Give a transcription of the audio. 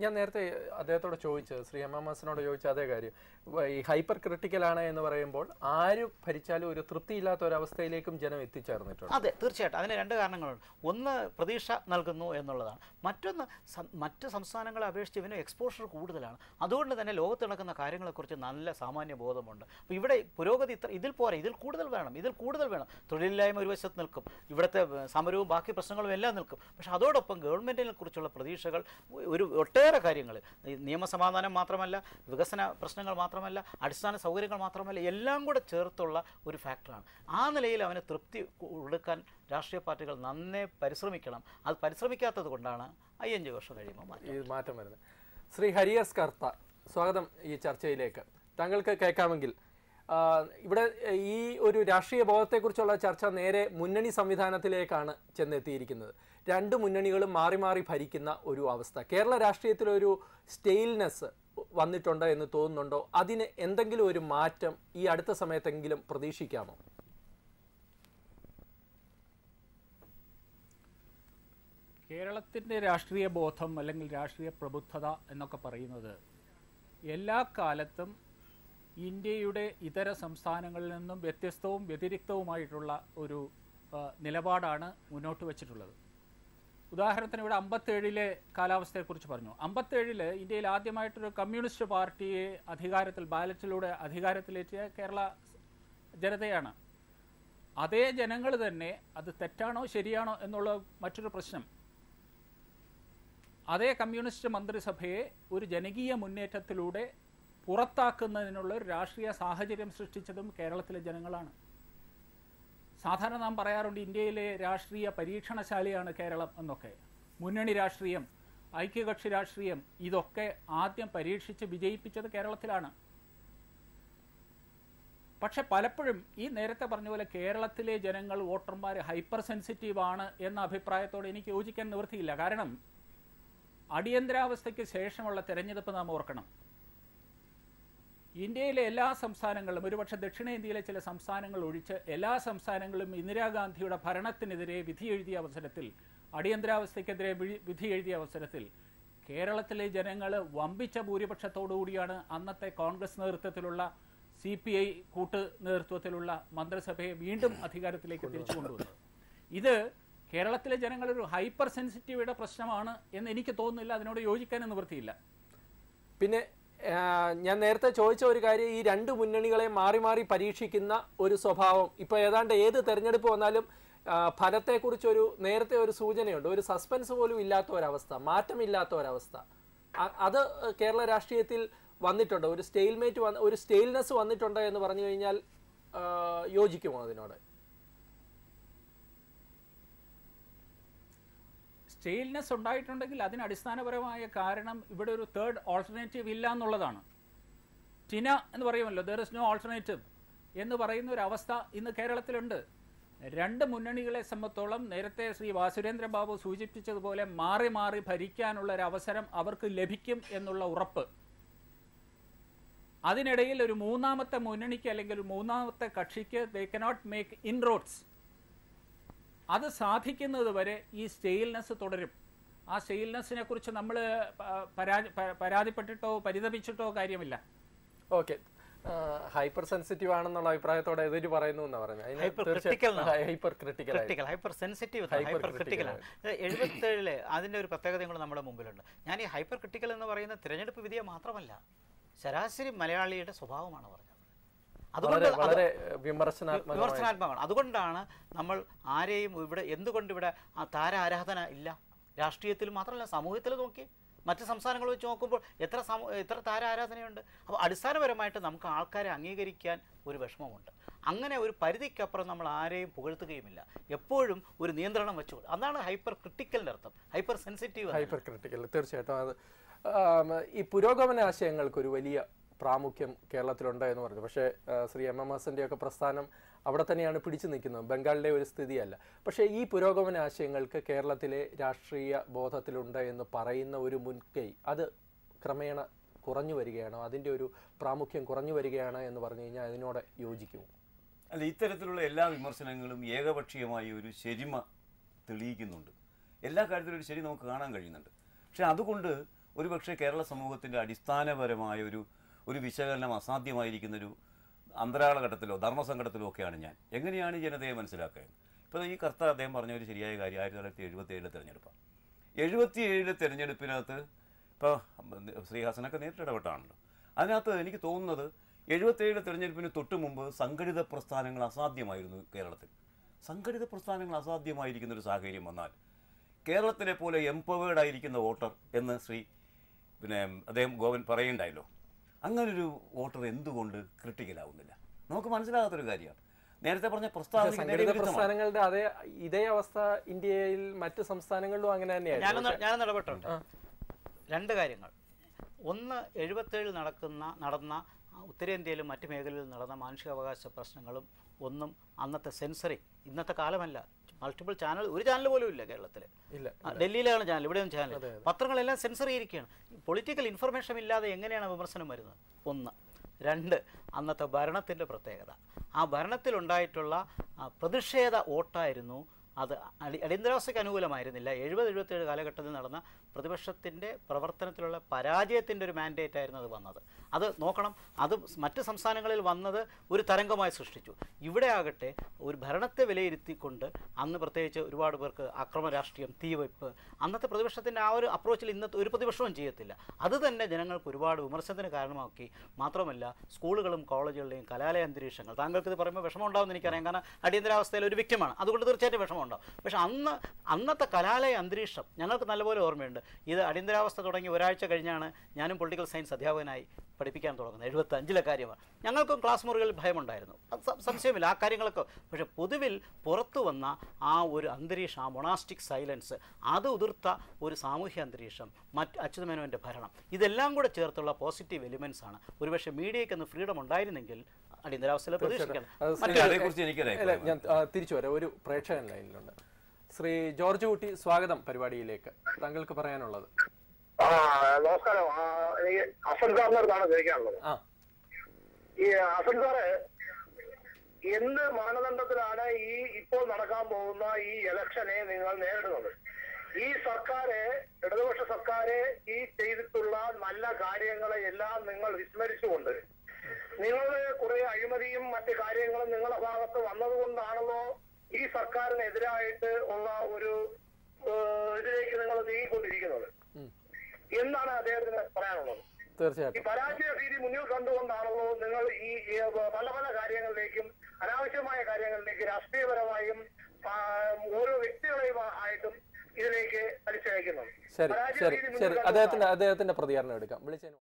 ഞാൻ നേരത്തെ അദ്ദേഹത്തോട് ചോദിച്ചത് ശ്രീ എം എം എസിനോട് ചോദിച്ച അതേ കാര്യം. ഈ ഹൈപ്പർ ക്രിട്ടിക്കലാണ് എന്ന് പറയുമ്പോൾ ആര് ഭരിച്ചാലും ഒരു തൃപ്തിയില്ലാത്ത ഒരു അവസ്ഥയിലേക്കും ജനം എത്തിച്ചേർന്നിട്ടുണ്ട്. അതെ തീർച്ചയായിട്ടും. അതിന് രണ്ട് കാരണങ്ങളുണ്ട്. ഒന്ന് പ്രതീക്ഷ നൽകുന്നു എന്നുള്ളതാണ്. മറ്റൊന്ന് മറ്റ് സംസ്ഥാനങ്ങളെ അപേക്ഷിച്ച് ഇവന് എക്സ്പോഷർ കൂടുതലാണ്. അതുകൊണ്ട് തന്നെ ലോകത്ത് നടക്കുന്ന കാര്യങ്ങളെക്കുറിച്ച് നല്ല സാമാന്യ ബോധമുണ്ട്. അപ്പോൾ ഇവിടെ പുരോഗതി ഇത്ര ഇതിൽ പോരാ ഇതിൽ കൂടുതൽ വേണം ഇതിൽ കൂടുതൽ വേണം. തൊഴിലില്ലായ്മ ഒരു വശത്ത് നിൽക്കും. ഇവിടുത്തെ സമരവും ബാക്കി പ്രശ്നങ്ങളും എല്ലാം നിൽക്കും. പക്ഷേ അതോടൊപ്പം ഗവൺമെന്റിനെ കുറിച്ചുള്ള പ്രതീക്ഷകൾ ഒരു ഒട്ടേറെ കാര്യങ്ങൾ നിയമസമാധാനം മാത്രമല്ല വികസന പ്രശ്നങ്ങൾ മാത്രമല്ല അടിസ്ഥാന സൗകര്യങ്ങൾ മാത്രമല്ല എല്ലാം കൂടെ ചേർത്തുള്ള ഒരു ഫാക്ടറാണ്. ആ നിലയിൽ അവന് തൃപ്തി കൊടുക്കാൻ രാഷ്ട്രീയ പാർട്ടികൾ നന്നേ പരിശ്രമിക്കണം. അത് പരിശ്രമിക്കാത്തത് കൊണ്ടാണ് അയ്യഞ്ച് വർഷം കഴിയുമ്പോൾ മാറ്റം ഈ മാറ്റം വരുന്നത്. ശ്രീ ഹരിയസ് കർത്ത സ്വാഗതം ഈ ചർച്ചയിലേക്ക്. താങ്കൾക്ക് കേൾക്കാമെങ്കിൽ ഇവിടെ ഈ ഒരു രാഷ്ട്രീയ ബോധത്തെക്കുറിച്ചുള്ള ചർച്ച നേരെ മുന്നണി സംവിധാനത്തിലേക്കാണ് ചെന്നെത്തിയിരിക്കുന്നത്. രണ്ട് മുന്നണികളും മാറി മാറി ഭരിക്കുന്ന ഒരു അവസ്ഥ. കേരള രാഷ്ട്രീയത്തിലൊരു സ്റ്റെയിൽനെസ് വന്നിട്ടുണ്ട് എന്ന് തോന്നുന്നുണ്ടോ? അതിന് എന്തെങ്കിലും ഒരു മാറ്റം ഈ അടുത്ത സമയത്തെങ്കിലും പ്രതീക്ഷിക്കാമോ? കേരളത്തിന്റെ രാഷ്ട്രീയ ബോധം അല്ലെങ്കിൽ രാഷ്ട്രീയ പ്രബുദ്ധത എന്നൊക്കെ പറയുന്നത് എല്ലാ കാലത്തും ഇന്ത്യയുടെ ഇതര സംസ്ഥാനങ്ങളിൽ നിന്നും വ്യത്യസ്തവും വ്യതിരിക്തവുമായിട്ടുള്ള ഒരു നിലപാടാണ് മുന്നോട്ട് വച്ചിട്ടുള്ളത്. ഉദാഹരണത്തിന് ഇവിടെ അമ്പത്തേഴിലെ കാലാവസ്ഥയെക്കുറിച്ച് പറഞ്ഞു. അമ്പത്തേഴിൽ ഇന്ത്യയിൽ ആദ്യമായിട്ടൊരു കമ്മ്യൂണിസ്റ്റ് പാർട്ടിയെ അധികാരത്തിൽ ബാലറ്റിലൂടെ അധികാരത്തിലെത്തിയ കേരള ജനതയാണ്. അതേ ജനങ്ങൾ തന്നെ അത് തെറ്റാണോ ശരിയാണോ എന്നുള്ള മറ്റൊരു പ്രശ്നം. അതേ കമ്മ്യൂണിസ്റ്റ് മന്ത്രിസഭയെ ഒരു ജനകീയ മുന്നേറ്റത്തിലൂടെ പുറത്താക്കുന്നതിനുള്ള ഒരു രാഷ്ട്രീയ സാഹചര്യം സൃഷ്ടിച്ചതും കേരളത്തിലെ ജനങ്ങളാണ്. സാധാരണ നാം പറയാറുണ്ട് ഇന്ത്യയിലെ രാഷ്ട്രീയ പരീക്ഷണശാലയാണ് കേരളം എന്നൊക്കെ. മുന്നണി രാഷ്ട്രീയം ഐക്യകക്ഷി രാഷ്ട്രീയം ഇതൊക്കെ ആദ്യം പരീക്ഷിച്ച് വിജയിപ്പിച്ചത് കേരളത്തിലാണ്. പക്ഷെ പലപ്പോഴും ഈ നേരത്തെ പറഞ്ഞ പോലെ കേരളത്തിലെ ജനങ്ങൾ വോട്ടർമാർ ഹൈപ്പർ സെൻസിറ്റീവ് ആണ് എന്ന അഭിപ്രായത്തോട് എനിക്ക് യോജിക്കാൻ നിവൃത്തിയില്ല. കാരണം അടിയന്തരാവസ്ഥയ്ക്ക് ശേഷമുള്ള തെരഞ്ഞെടുപ്പ് നാം ഓർക്കണം. ഇന്ത്യയിലെ എല്ലാ സംസ്ഥാനങ്ങളും ഒരുപക്ഷെ ദക്ഷിണേന്ത്യയിലെ ചില സംസ്ഥാനങ്ങൾ ഒഴിച്ച് എല്ലാ സംസ്ഥാനങ്ങളും ഇന്ദിരാഗാന്ധിയുടെ ഭരണത്തിനെതിരെ വിധി എഴുതിയ അവസരത്തിൽ അടിയന്തരാവസ്ഥയ്ക്കെതിരെ വിധി എഴുതിയ അവസരത്തിൽ കേരളത്തിലെ ജനങ്ങൾ വമ്പിച്ച ഭൂരിപക്ഷത്തോടുകൂടിയാണ് അന്നത്തെ കോൺഗ്രസ് നേതൃത്വത്തിലുള്ള സി പി ഐ കൂട്ട് നേതൃത്വത്തിലുള്ള മന്ത്രിസഭയെ വീണ്ടും അധികാരത്തിലേക്ക് തിരിച്ചു കൊണ്ടുവന്നത് ഇത് കേരളത്തിലെ ജനങ്ങൾ ഒരു ഹൈപ്പർ സെൻസിറ്റീവിയുടെ പ്രശ്നമാണ് എന്ന് എനിക്ക് തോന്നുന്നില്ല അതിനോട് യോജിക്കാൻ നിവൃത്തിയില്ല. പിന്നെ ഞാൻ നേരത്തെ ചോദിച്ച ഒരു കാര്യം ഈ രണ്ട് മുന്നണികളെ മാറി മാറി പരീക്ഷിക്കുന്ന ഒരു സ്വഭാവം. ഇപ്പോൾ ഏതാണ്ട് ഏത് തെരഞ്ഞെടുപ്പ് വന്നാലും ഫലത്തെക്കുറിച്ചൊരു നേരത്തെ ഒരു സൂചനയുണ്ട്. ഒരു സസ്പെൻസ് പോലും ഇല്ലാത്ത ഒരവസ്ഥ മാറ്റമില്ലാത്ത ഒരവസ്ഥ. അത് കേരള രാഷ്ട്രീയത്തിൽ വന്നിട്ടുണ്ട്. ഒരു സ്റ്റെയിൽമേറ്റ് വന്ന് ഒരു സ്റ്റെയിൽനെസ് വന്നിട്ടുണ്ട് എന്ന് പറഞ്ഞു കഴിഞ്ഞാൽ യോജിക്കുമോ അതിനോട്? സ്റ്റെയിൽനെസ് ഉണ്ടായിട്ടുണ്ടെങ്കിൽ അതിന് അടിസ്ഥാനപരമായ കാരണം ഇവിടെ ഒരു തേർഡ് ഓൾട്ടർനേറ്റീവ് ഇല്ല എന്നുള്ളതാണ്. ടിന എന്ന് പറയുമല്ലോ ദർ ഇസ് നോ ഓൾട്ടർനേറ്റീവ് എന്ന് പറയുന്ന ഒരു അവസ്ഥ ഇന്ന് കേരളത്തിലുണ്ട്. രണ്ട് മുന്നണികളെ സംബന്ധിച്ചോളം നേരത്തെ ശ്രീ വാസുരേന്ദ്ര ബാബു സൂചിപ്പിച്ചതുപോലെ മാറി മാറി ഭരിക്കാനുള്ള ഒരു അവസരം അവർക്ക് ലഭിക്കും എന്നുള്ള ഉറപ്പ്. അതിനിടയിൽ ഒരു മൂന്നാമത്തെ മുന്നണിക്ക് അല്ലെങ്കിൽ ഒരു മൂന്നാമത്തെ കക്ഷിക്ക് ദേ കനോട്ട് മേക്ക് ഇൻറോഡ്സ് അത് സാധിക്കുന്നത് വരെ ഈ സ്റ്റെയിൽനെസ് തുടരും. ആ സ്റ്റെയിൽനെസ്സിനെ കുറിച്ച് നമ്മൾ പരാതിപ്പെട്ടിട്ടോ പരിതപിച്ചിട്ടോ കാര്യമില്ല. ഓക്കെ. ഹൈപ്പർ സെൻസിറ്റീവ് ആണെന്നുള്ള അഭിപ്രായത്തോടെ എതിര് പറയുന്നു എന്നാ എന്നാണ്. Hyper critical hyper sensitive hyper critical ക്രിട്ടിക്കലാണ് എഴുപത്തേഴിൽ അതിന്റെ ഒരു പ്രത്യേകതയും കൂടെ നമ്മുടെ മുമ്പിലുണ്ട്. ഞാൻ ഈ ഹൈപ്പർ ക്രിട്ടിക്കൽ എന്ന് പറയുന്ന തിരഞ്ഞെടുപ്പ് വിധിയെ മാത്രമല്ല ശരാശരി മലയാളിയുടെ സ്വഭാവമാണ് പറഞ്ഞത്. അതുകൊണ്ട് വിമർശനാത്മകമാണ്. അതുകൊണ്ടാണ് നമ്മൾ ആരെയും ഇവിടെ എന്തുകൊണ്ട് ഇവിടെ ആ താര ആരാധന ഇല്ല? രാഷ്ട്രീയത്തിൽ മാത്രമല്ല സമൂഹത്തിൽ നോക്കി മറ്റ് സംസ്ഥാനങ്ങൾ വെച്ച് നോക്കുമ്പോൾ എത്ര സമൂ എത്ര താര ആരാധനയുണ്ട് അപ്പോൾ അടിസ്ഥാനപരമായിട്ട് നമുക്ക് ആൾക്കാരെ അംഗീകരിക്കാൻ ഒരു വിഷമമുണ്ട്. അങ്ങനെ ഒരു പരിധിക്കപ്പുറം നമ്മൾ ആരെയും പുകഴ്ത്തുകയുമില്ല. എപ്പോഴും ഒരു നിയന്ത്രണം വെച്ചുകൊണ്ട്. അതാണ് ഹൈപ്പർ ക്രിട്ടിക്കലിന്റെ അർത്ഥം. ഹൈപ്പർ സെൻസിറ്റീവ് ഹൈപ്പർ ക്രിട്ടിക്കൽ തീർച്ചയായിട്ടും. അത് ഈ പുരോഗമന ആശയങ്ങൾക്ക് ഒരു വലിയ പ്രാമുഖ്യം കേരളത്തിലുണ്ട് എന്ന് പറഞ്ഞു. പക്ഷേ ശ്രീ എം എം എസിന്റെ ഒക്കെ പ്രസ്ഥാനം അവിടെ തന്നെയാണ് പിടിച്ചു നിൽക്കുന്നത്. ബംഗാളിലെ ഒരു സ്ഥിതിയല്ല. പക്ഷേ ഈ പുരോഗമന ആശയങ്ങൾക്ക് കേരളത്തിലെ രാഷ്ട്രീയ ബോധത്തിലുണ്ട് എന്ന് പറയുന്ന ഒരു മുൻകൈ അത് ക്രമേണ കുറഞ്ഞു വരികയാണോ. അതിന്റെ ഒരു പ്രാമുഖ്യം കുറഞ്ഞു വരികയാണ് എന്ന് പറഞ്ഞു കഴിഞ്ഞാൽ അതിനോട് യോജിക്കുമോ അല്ല ഇത്തരത്തിലുള്ള എല്ലാ വിമർശനങ്ങളും ഏകപക്ഷീയമായി ഒരു ശരിമ തെളിയിക്കുന്നുണ്ട്. എല്ലാ കാര്യത്തിലും ഒരു ശരി നമുക്ക് കാണാൻ കഴിയുന്നുണ്ട്. പക്ഷേ അതുകൊണ്ട് ഒരുപക്ഷെ കേരള സമൂഹത്തിന്റെ അടിസ്ഥാനപരമായ ഒരു ഒരു വിശകലനം അന്തരാള ഘട്ടത്തിലോ ധർമ്മസങ്കടത്തിലോ ഒക്കെയാണ് ഞാൻ. എങ്ങനെയാണ് ജനതയെ മനസ്സിലാക്കുക ഇപ്പോൾ ഈ കർത്ത അദ്ദേഹം പറഞ്ഞ ഒരു ശരിയായ കാര്യം ആയിരത്തി തൊള്ളായിരത്തി എഴുപത്തി ഏഴിലെ തെരഞ്ഞെടുപ്പാണ്. എഴുപത്തി ഏഴിലെ തെരഞ്ഞെടുപ്പിനകത്ത് ഇപ്പോൾ ശ്രീഹാസനൊക്കെ നേരിട്ട് ഇടപെട്ടാണല്ലോ അതിനകത്ത് എനിക്ക് തോന്നുന്നത് എഴുപത്തേഴ് തെരഞ്ഞെടുപ്പിന് തൊട്ട് മുമ്പ് സംഘടിത പ്രസ്ഥാനങ്ങൾ അസാധ്യമായിരുന്നു കേരളത്തിൽ. സംഘടിത പ്രസ്ഥാനങ്ങൾ അസാധ്യമായിരിക്കുന്ന ഒരു സാഹചര്യം വന്നാൽ കേരളത്തിലെ പോലെ എംപവേർഡ് ആയിരിക്കുന്ന വോട്ടർ എന്ന് ശ്രീ പിന്നെ അദ്ദേഹം ഗോവൻ പറയുണ്ടായല്ലോ അങ്ങനൊരു വോട്ടർ എന്തുകൊണ്ട് ക്രിട്ടിക്കലാവുന്നില്ല നമുക്ക് മനസ്സിലാകാത്തൊരു കാര്യമാണ്. നേരത്തെ പറഞ്ഞ പ്രസ്ഥാനങ്ങളുടെ അതേ ഇതേ അവസ്ഥ ഇന്ത്യയിൽ മറ്റ് സംസ്ഥാനങ്ങളിലും അങ്ങനെ തന്നെയാണ് ഞാൻ ഇടപെട്ടുണ്ട് രണ്ട് കാര്യങ്ങൾ. ഒന്ന് എഴുപത്തേഴിൽ നടക്കുന്ന നടന്ന ഉത്തരേന്ത്യയിലും മറ്റ് മേഖലയിലും നടന്ന മാനുഷികാവകാശ പ്രശ്നങ്ങളും ഒന്നും അന്നത്തെ സെൻസറി ഇന്നത്തെ കാലമല്ല. മൾട്ടിപ്പിൾ ചാനൽ ഒരു ചാനൽ പോലും ഇല്ല കേരളത്തിൽ ഇല്ല ഡൽഹിയിലാണ് ചാനൽ ഇവിടെയും ചാനൽ പത്രങ്ങളെല്ലാം സെൻസർ ചെയ്തിരിക്കുകയാണ്. പൊളിറ്റിക്കൽ ഇൻഫർമേഷൻ ഇല്ലാതെ എങ്ങനെയാണ് വിമർശനം വരുന്നത്? ഒന്ന്. രണ്ട് അന്നത്തെ ഭരണത്തിന്റെ പ്രത്യേകത. ആ ഭരണത്തിലുണ്ടായിട്ടുള്ള പ്രതിഷേധ വോട്ടായിരുന്നു. അത് അടി അടിയന്തരാവസ്ഥയ്ക്ക് അനുകൂലമായിരുന്നില്ല. എഴുപത് എഴുപത്തേഴ് കാലഘട്ടത്തിൽ നടന്ന പ്രതിപക്ഷത്തിന്റെ പ്രവർത്തനത്തിലുള്ള പരാജയത്തിന്റെ ഒരു മാൻഡേറ്റ് ആയിരുന്നു അത് വന്നത്. അത് നോക്കണം. അത് മറ്റ് സംസ്ഥാനങ്ങളിൽ വന്നത് ഒരു തരംഗമായി സൃഷ്ടിച്ചു. ഇവിടെ ആകട്ടെ ഒരു ഭരണത്തെ വിലയിരുത്തിക്കൊണ്ട് അന്ന് പ്രത്യേകിച്ച് ഒരുപാട് പേർക്ക് അക്രമ രാഷ്ട്രീയം തീവയ്പ് അന്നത്തെ പ്രതിപക്ഷത്തിന്റെ ആ ഒരു അപ്രോച്ചിൽ ഇന്നത്തെ ഒരു പ്രതിപക്ഷവും ചെയ്യത്തില്ല. അത് തന്നെ ജനങ്ങൾക്ക് ഒരുപാട് വിമർശനത്തിന് കാരണമാക്കി. മാത്രമല്ല സ്കൂളുകളും കോളേജുകളുടെയും കലാലയ അന്തരീക്ഷങ്ങൾ താങ്കൾക്ക് ഇത് പറയുമ്പോൾ വിഷമം ഉണ്ടാവുമെന്ന് എനിക്കറിയാം. കാരണം അടിയന്തരാവസ്ഥയിൽ ഒരു വ്യക്തിമാണ് അതുകൊണ്ട് തീർച്ചയായിട്ടും വിഷമമുണ്ടാവും. പക്ഷേ അന്ന് അന്നത്തെ കലാലയ അന്തരീക്ഷം ഞങ്ങൾക്ക് നല്ലപോലെ ഓർമ്മയുണ്ട്. ഇത് അടിയന്തരാവസ്ഥ തുടങ്ങി ഒരാഴ്ച കഴിഞ്ഞാണ് ഞാനും പൊളിറ്റിക്കൽ സയൻസ് അധ്യാപകനായി പഠിപ്പിക്കാൻ തുടങ്ങുന്നത്. എഴുപത്തി അഞ്ചിലെ കാര്യമാണ്. ഞങ്ങൾക്കും ക്ലാസ് മുറികളിൽ ഭയമുണ്ടായിരുന്നു. അത് സംശയമില്ല. ആ കാര്യങ്ങളൊക്കെ പക്ഷേ പൊതുവിൽ പുറത്തു വന്ന ആ ഒരു അന്തരീക്ഷം ആ മൊണാസ്റ്റിക് സൈലൻസ് അത് ഉതിർത്ത ഒരു സാമൂഹ്യ അന്തരീക്ഷം മറ്റ് അച്യുതമേനോന്റെ ഭരണം ഇതെല്ലാം കൂടെ ചേർത്തുള്ള പോസിറ്റീവ് എലിമെൻസ് ആണ്. ഒരുപക്ഷെ മീഡിയയ്ക്ക് ഒന്ന് ഫ്രീഡം ഉണ്ടായിരുന്നെങ്കിൽ അടിയന്തരാവസ്ഥയിൽ പ്രതീക്ഷിക്കണം ഞാൻ തിരിച്ചു വരാം. ഒരു പ്രേക്ഷകൻ ലൈനിലുണ്ട്. ശ്രീ ജോർജ് കുട്ടി സ്വാഗതം പരിപാടിയിലേക്ക്. താങ്കൾക്ക് പറയാനുള്ളത്. ആ നമസ്കാരം. എനിക്ക് അസൻ സാറിന്റെ അടുത്താണ് ചോദിക്കാനുള്ളത്. ഈ അസൻ സാറ് എന്ത് മാനദണ്ഡത്തിലാണ് ഈ ഇപ്പോൾ നടക്കാൻ പോകുന്ന ഈ ഇലക്ഷനെ നിങ്ങൾ നേരിടുന്നത്? ഈ സർക്കാര് ഇടതുപക്ഷ സർക്കാര് ഈ ചെയ്തിട്ടുള്ള നല്ല കാര്യങ്ങളെ എല്ലാം നിങ്ങൾ വിസ്മരിച്ചുകൊണ്ട് നിങ്ങൾ കുറെ അഴിമതിയും മറ്റു കാര്യങ്ങളും നിങ്ങളുടെ ഭാഗത്ത് വന്നതുകൊണ്ടാണല്ലോ ഈ സർക്കാരിനെതിരായിട്ട് ഉള്ള ഒരു ഇതിലേക്ക് നിങ്ങൾ നീങ്ങിക്കൊണ്ടിരിക്കുന്നത്. എന്നാണ് അദ്ദേഹത്തിന് പറയാനുള്ളത്. ഈ തീർച്ചയായിട്ടും പരാജയ ഭീതി മുന്നിൽ കണ്ടുകൊണ്ടാണല്ലോ നിങ്ങൾ ഈ ഈ പല പല കാര്യങ്ങളിലേക്കും അനാവശ്യമായ കാര്യങ്ങളിലേക്ക് രാഷ്ട്രീയപരമായും ഓരോ വ്യക്തികളെയും ആയിട്ടും ഇതിലേക്ക് വലിച്ചയക്കുന്നത് ശരി ശരി ശരി. അദ്ദേഹത്തിന്റെ അദ്ദേഹത്തിന്റെ പ്രതികരണം എടുക്കാം. വിളിച്ചതിന്